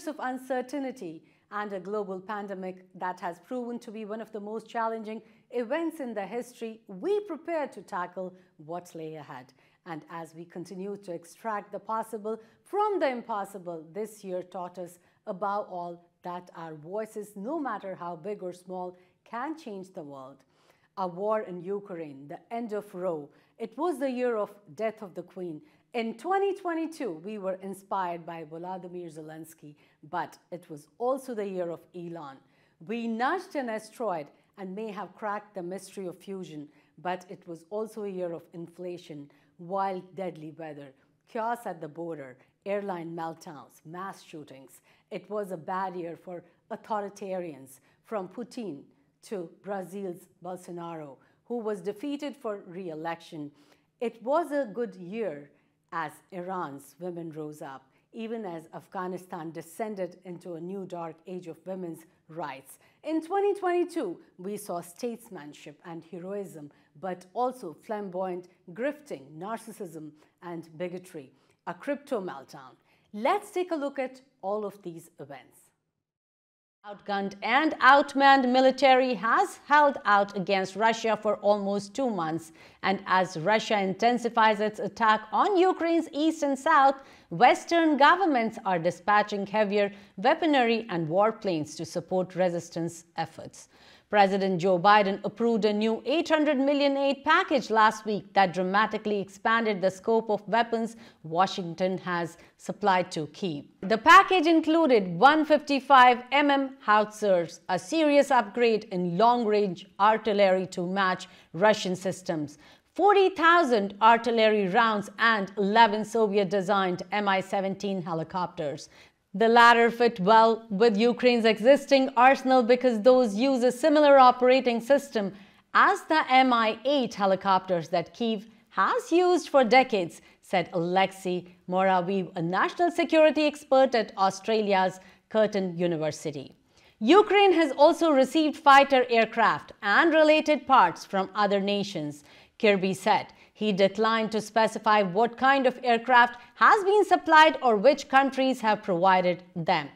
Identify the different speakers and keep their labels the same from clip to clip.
Speaker 1: years of uncertainty and a global pandemic that has proven to be one of the most challenging events in the history, we prepare to tackle what lay ahead. And as we continue to extract the possible from the impossible, this year taught us above all that our voices, no matter how big or small, can change the world. A war in Ukraine, the end of Roe, it was the year of death of the Queen. In 2022, we were inspired by Volodymyr Zelensky, but it was also the year of Elon. We nudged an asteroid and may have cracked the mystery of fusion, but it was also a year of inflation, wild, deadly weather, chaos at the border, airline meltdowns, mass shootings. It was a bad year for authoritarians, from Putin to Brazil's Bolsonaro, who was defeated for re election. It was a good year as Iran's women rose up, even as Afghanistan descended into a new dark age of women's rights. In 2022, we saw statesmanship and heroism, but also flamboyant grifting, narcissism, and bigotry, a crypto meltdown. Let's take a look at all of these events. Outgunned and outmanned military has held out against Russia for almost two months. And as Russia intensifies its attack on Ukraine's east and south, Western governments are dispatching heavier weaponry and warplanes to support resistance efforts. President Joe Biden approved a new 800 million aid package last week that dramatically expanded the scope of weapons Washington has supplied to Kyiv. The package included 155 mm howitzers, a serious upgrade in long-range artillery to match Russian systems, 40,000 artillery rounds and 11 Soviet-designed Mi-17 helicopters. The latter fit well with Ukraine's existing arsenal because those use a similar operating system as the Mi-8 helicopters that Kyiv has used for decades, said Alexei Muraviev, a national security expert at Australia's Curtin University. Ukraine has also received fighter aircraft and related parts from other nations, Kirby said. He declined to specify what kind of aircraft has been supplied or which countries have provided them.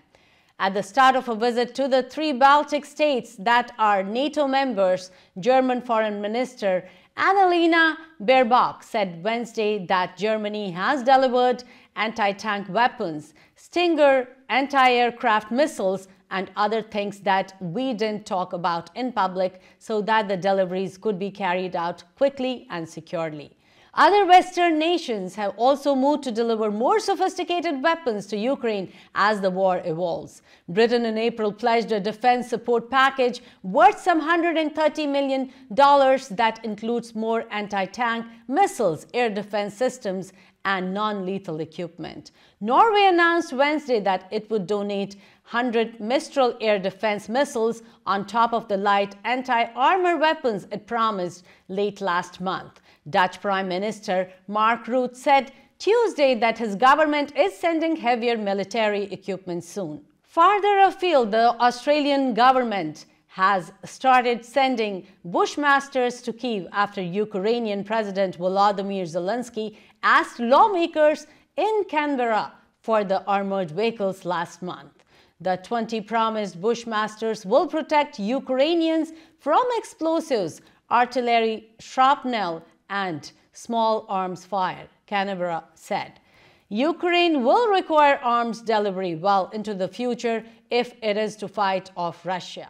Speaker 1: At the start of a visit to the three Baltic states that are NATO members, German Foreign Minister Annalena Baerbock said Wednesday that Germany has delivered anti-tank weapons, Stinger anti-aircraft missiles, and other things that we didn't talk about in public so that the deliveries could be carried out quickly and securely. Other Western nations have also moved to deliver more sophisticated weapons to Ukraine as the war evolves. Britain in April pledged a defense support package worth some $130 million that includes more anti-tank missiles, air defense systems, and non-lethal equipment. Norway announced Wednesday that it would donate 100 Mistral air defense missiles on top of the light anti-armor weapons it promised late last month. Dutch Prime Minister Mark Rutte said Tuesday that his government is sending heavier military equipment soon. Farther afield, the Australian government has started sending Bushmasters to Kiev after Ukrainian President Volodymyr Zelensky asked lawmakers in Canberra for the armored vehicles last month. The 20 promised Bushmasters will protect Ukrainians from explosives, artillery, shrapnel, and small arms fire, Canberra said. Ukraine will require arms delivery well into the future if it is to fight off Russia.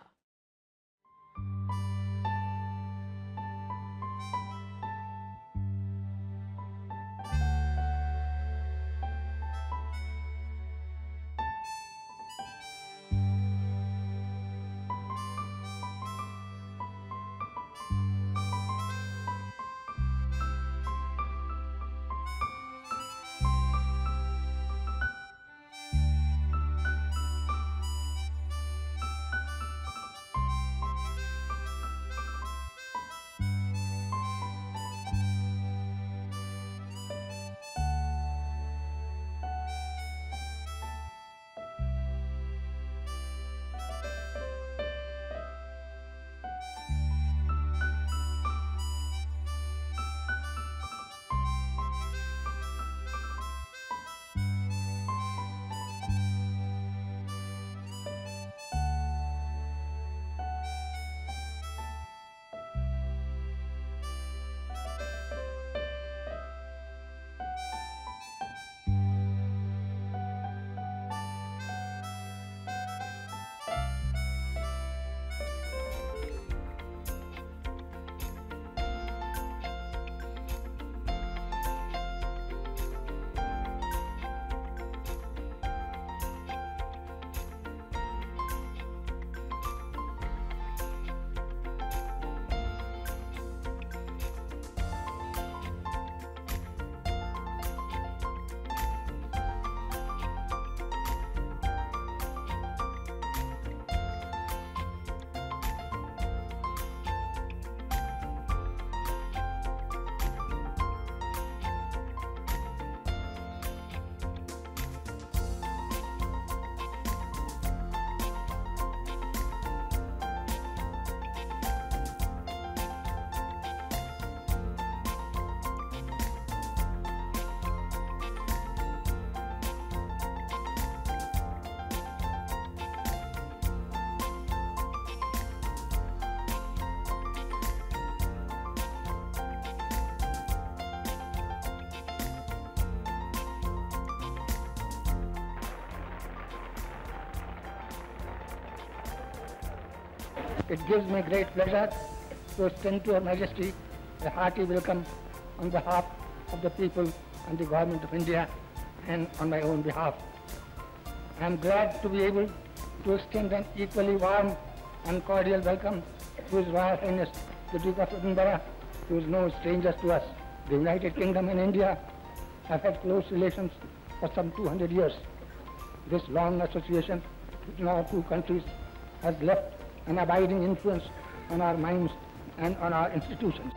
Speaker 2: It gives me great pleasure to extend to Her Majesty a hearty welcome on behalf of the people and the Government of India and on my own behalf. I am glad to be able to extend an equally warm and cordial welcome to His Royal Highness the Duke of Edinburgh, who is no stranger to us. The United Kingdom and India have had close relations for some 200 years. This long association between our two countries has left an abiding influence on our minds and on our institutions.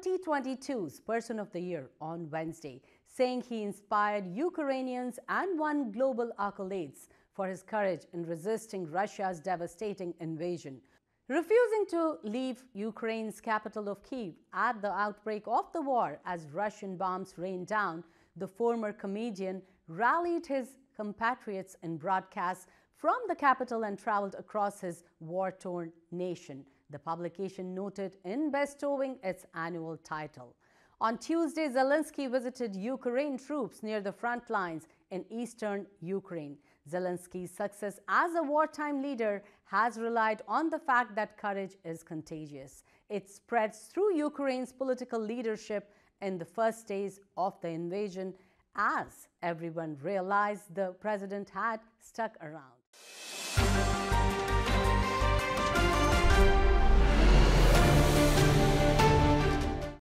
Speaker 1: 2022's Person of the Year on Wednesday, saying he inspired Ukrainians and won global accolades for his courage in resisting Russia's devastating invasion. Refusing to leave Ukraine's capital of Kiev at the outbreak of the war as Russian bombs rained down, the former comedian rallied his compatriots in broadcasts from the capital and traveled across his war torn nation, the publication noted in bestowing its annual title. On Tuesday, Zelensky visited Ukraine troops near the front lines in eastern Ukraine. Zelensky's success as a wartime leader has relied on the fact that courage is contagious. It spreads through Ukraine's political leadership in the first days of the invasion as everyone realized the president had stuck around.